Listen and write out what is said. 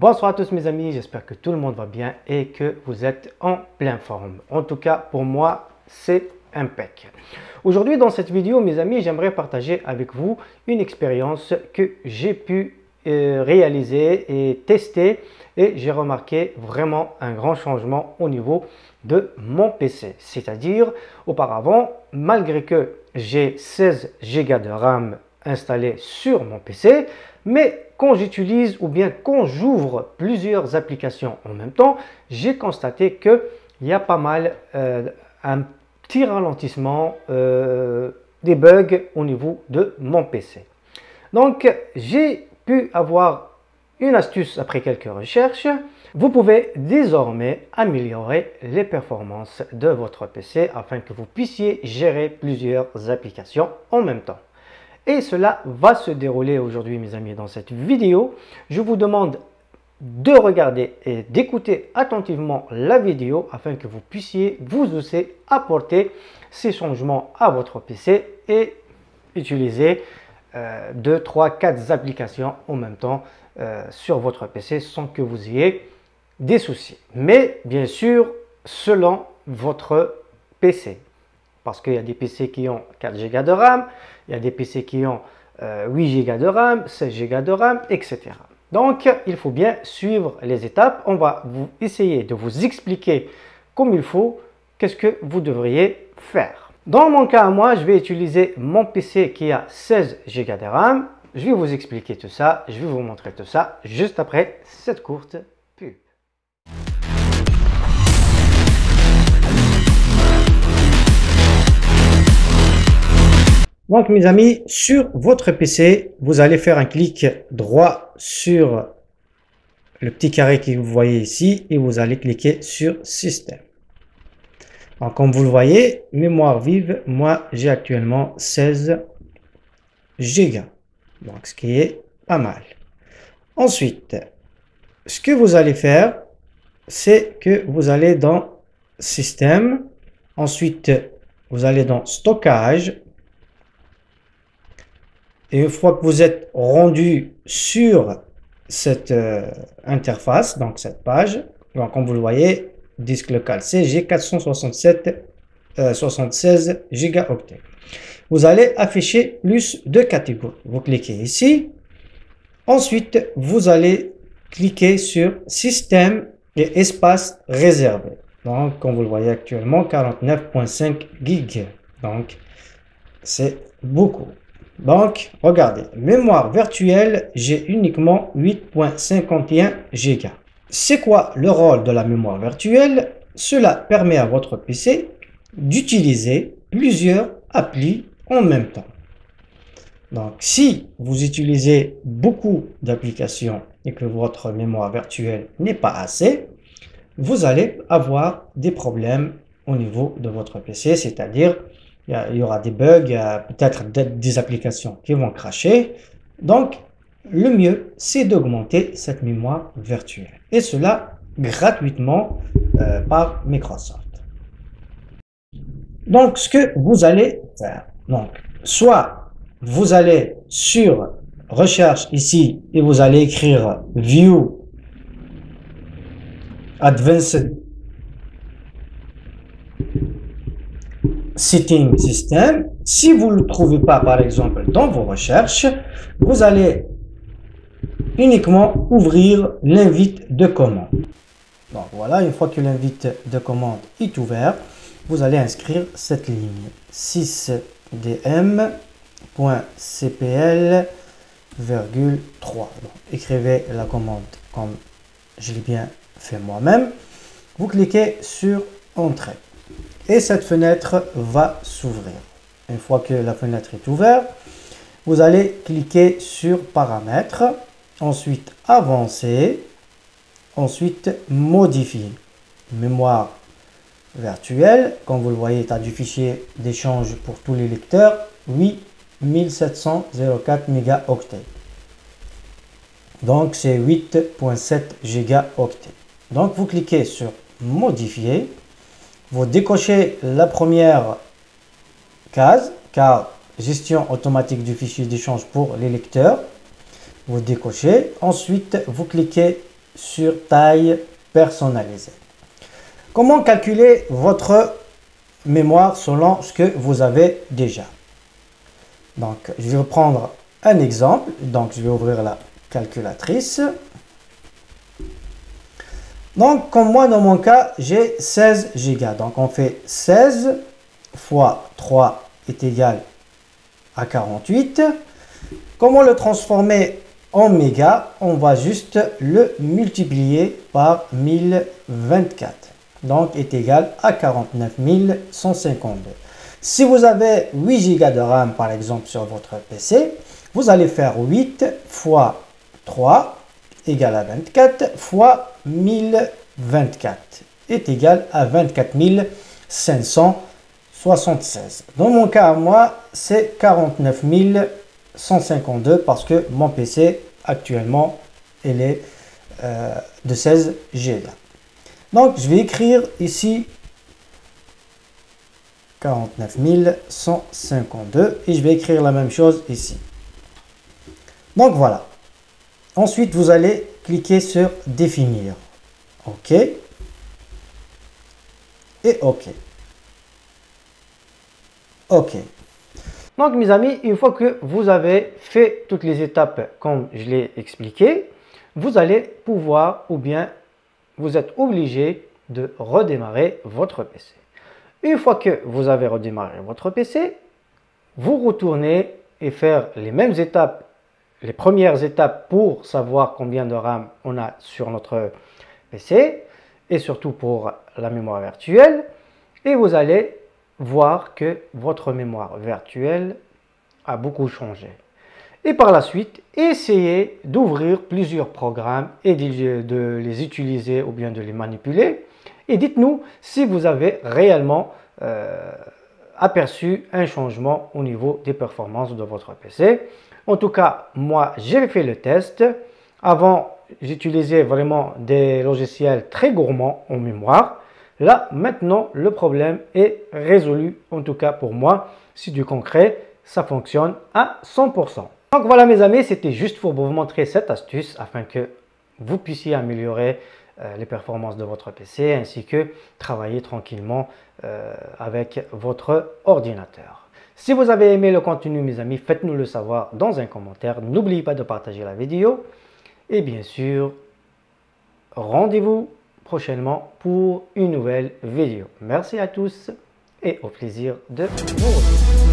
Bonsoir à tous mes amis, j'espère que tout le monde va bien et que vous êtes en pleine forme. En tout cas, pour moi, c'est impeccable. Aujourd'hui, dans cette vidéo, mes amis, j'aimerais partager avec vous une expérience que j'ai pu euh, réaliser et tester et j'ai remarqué vraiment un grand changement au niveau de mon PC. C'est-à-dire, auparavant, malgré que j'ai 16 Go de RAM installé sur mon PC, mais quand j'utilise ou bien quand j'ouvre plusieurs applications en même temps, j'ai constaté qu'il y a pas mal euh, un petit ralentissement euh, des bugs au niveau de mon PC. Donc j'ai pu avoir une astuce après quelques recherches. Vous pouvez désormais améliorer les performances de votre PC afin que vous puissiez gérer plusieurs applications en même temps. Et cela va se dérouler aujourd'hui, mes amis, dans cette vidéo. Je vous demande de regarder et d'écouter attentivement la vidéo afin que vous puissiez vous aussi apporter ces changements à votre PC et utiliser 2, 3, 4 applications en même temps euh, sur votre PC sans que vous ayez des soucis. Mais bien sûr, selon votre PC. Parce qu'il y a des PC qui ont 4 Go de RAM, il y a des PC qui ont 8 euh, Go de RAM, 16 Go de RAM, etc. Donc, il faut bien suivre les étapes. On va vous essayer de vous expliquer comme il faut qu'est-ce que vous devriez faire. Dans mon cas, moi, je vais utiliser mon PC qui a 16 Go de RAM. Je vais vous expliquer tout ça. Je vais vous montrer tout ça juste après cette courte pub. Donc mes amis, sur votre PC, vous allez faire un clic droit sur le petit carré que vous voyez ici et vous allez cliquer sur Système. Donc comme vous le voyez, mémoire vive, moi j'ai actuellement 16 Go. Donc ce qui est pas mal. Ensuite, ce que vous allez faire, c'est que vous allez dans Système. Ensuite, vous allez dans Stockage. Et une fois que vous êtes rendu sur cette euh, interface, donc cette page, donc comme vous le voyez, disque local CG 467 76 gigaoctets. Vous allez afficher plus de catégories. Vous cliquez ici. Ensuite, vous allez cliquer sur système et espace réservé. Donc, comme vous le voyez actuellement, 49.5 gigs. Donc, c'est beaucoup. Donc, regardez, mémoire virtuelle, j'ai uniquement 8.51 Go. C'est quoi le rôle de la mémoire virtuelle? Cela permet à votre PC d'utiliser plusieurs applis en même temps. Donc, si vous utilisez beaucoup d'applications et que votre mémoire virtuelle n'est pas assez, vous allez avoir des problèmes au niveau de votre PC, c'est-à-dire il y aura des bugs, peut-être des applications qui vont cracher. Donc, le mieux, c'est d'augmenter cette mémoire virtuelle. Et cela gratuitement euh, par Microsoft. Donc, ce que vous allez faire, donc, soit vous allez sur recherche ici et vous allez écrire View Advanced Setting System. Si vous ne le trouvez pas, par exemple, dans vos recherches, vous allez uniquement ouvrir l'invite de commande. Donc voilà, une fois que l'invite de commande est ouvert, vous allez inscrire cette ligne 6dm.cpl,3. Écrivez la commande comme je l'ai bien fait moi-même. Vous cliquez sur Entrée et cette fenêtre va s'ouvrir. Une fois que la fenêtre est ouverte, vous allez cliquer sur Paramètres, ensuite Avancer, ensuite Modifier. Mémoire virtuelle, comme vous le voyez, as du fichier d'échange pour tous les lecteurs, 8704 mégaoctets. Donc c'est 8.7 gigaoctets. Donc vous cliquez sur Modifier vous décochez la première case, car gestion automatique du fichier d'échange pour les lecteurs. Vous décochez. Ensuite, vous cliquez sur taille personnalisée. Comment calculer votre mémoire selon ce que vous avez déjà? Donc, je vais prendre un exemple. Donc, je vais ouvrir la calculatrice. Donc, comme moi, dans mon cas, j'ai 16 Go. Donc, on fait 16 fois 3 est égal à 48. Comment le transformer en mégas On va juste le multiplier par 1024. Donc, est égal à 49 152. Si vous avez 8 Go de RAM, par exemple, sur votre PC, vous allez faire 8 fois 3 égale à 24 fois 1024 est égal à 24 576. Dans mon cas, moi, c'est 49 152 parce que mon PC actuellement, il est euh, de 16 Go. Donc, je vais écrire ici 49 152 et je vais écrire la même chose ici. Donc voilà. Ensuite, vous allez cliquer sur définir. OK. Et OK. OK. Donc mes amis, une fois que vous avez fait toutes les étapes comme je l'ai expliqué, vous allez pouvoir ou bien vous êtes obligé de redémarrer votre PC. Une fois que vous avez redémarré votre PC, vous retournez et faire les mêmes étapes les premières étapes pour savoir combien de RAM on a sur notre PC et surtout pour la mémoire virtuelle. Et vous allez voir que votre mémoire virtuelle a beaucoup changé. Et par la suite, essayez d'ouvrir plusieurs programmes et de les utiliser ou bien de les manipuler. Et dites-nous si vous avez réellement euh, aperçu un changement au niveau des performances de votre PC. En tout cas, moi, j'ai fait le test. Avant, j'utilisais vraiment des logiciels très gourmands en mémoire. Là, maintenant, le problème est résolu, en tout cas pour moi. C'est du concret, ça fonctionne à 100%. Donc voilà mes amis, c'était juste pour vous montrer cette astuce afin que vous puissiez améliorer euh, les performances de votre PC ainsi que travailler tranquillement euh, avec votre ordinateur. Si vous avez aimé le contenu, mes amis, faites-nous le savoir dans un commentaire. N'oubliez pas de partager la vidéo. Et bien sûr, rendez-vous prochainement pour une nouvelle vidéo. Merci à tous et au plaisir de vous retrouver.